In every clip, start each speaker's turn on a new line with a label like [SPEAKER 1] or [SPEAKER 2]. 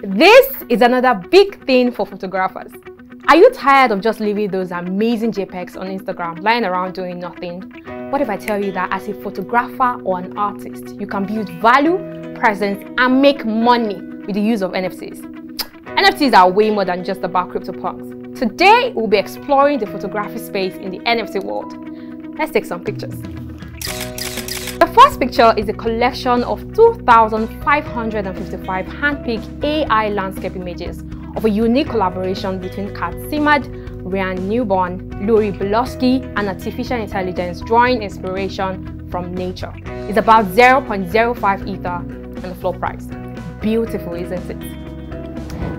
[SPEAKER 1] This is another big thing for photographers. Are you tired of just leaving those amazing JPEGs on Instagram lying around doing nothing? What if I tell you that as a photographer or an artist, you can build value, presence, and make money with the use of NFTs? NFTs are way more than just about CryptoPunks. Today, we'll be exploring the photography space in the NFT world. Let's take some pictures. The first picture is a collection of 2,555 hand-picked AI landscape images of a unique collaboration between Kat Simard, Ryan Newborn, Lori Belowski, and artificial intelligence drawing inspiration from nature. It's about 0.05 Ether and the floor price. Beautiful, isn't it?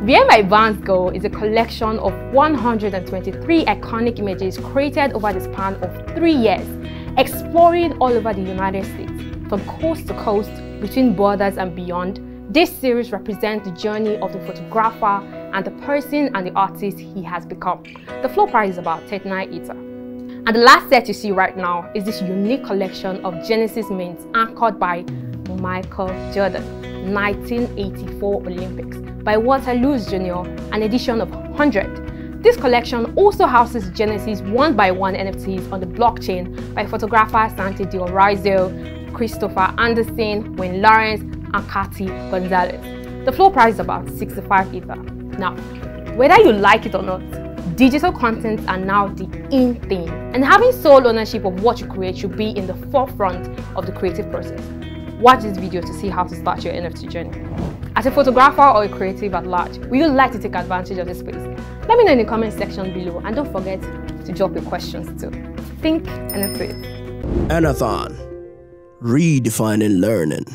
[SPEAKER 1] Where My Vans Go is a collection of 123 iconic images created over the span of three years exploring all over the United States, from coast to coast, between borders and beyond. This series represents the journey of the photographer and the person and the artist he has become. The floor price is about 39 Ether. And the last set you see right now is this unique collection of Genesis mints anchored by Michael Jordan, 1984 Olympics, by Walter Iooss Jr., an edition of 100 this collection also houses Genesis one-by-one NFTs on the blockchain by photographers Sante D'Orazio, Christopher Anderson, Wayne Lawrence, and Katy Gonzalez. The floor price is about 65 Ether. Now, whether you like it or not, digital contents are now the in thing, and having sole ownership of what you create should be in the forefront of the creative process. Watch this video to see how to start your NFT journey. As a photographer or a creative at large, would you like to take advantage of this space? Let me know in the comment section below and don't forget to drop your questions too. Think and Anathon.
[SPEAKER 2] Redefining learning.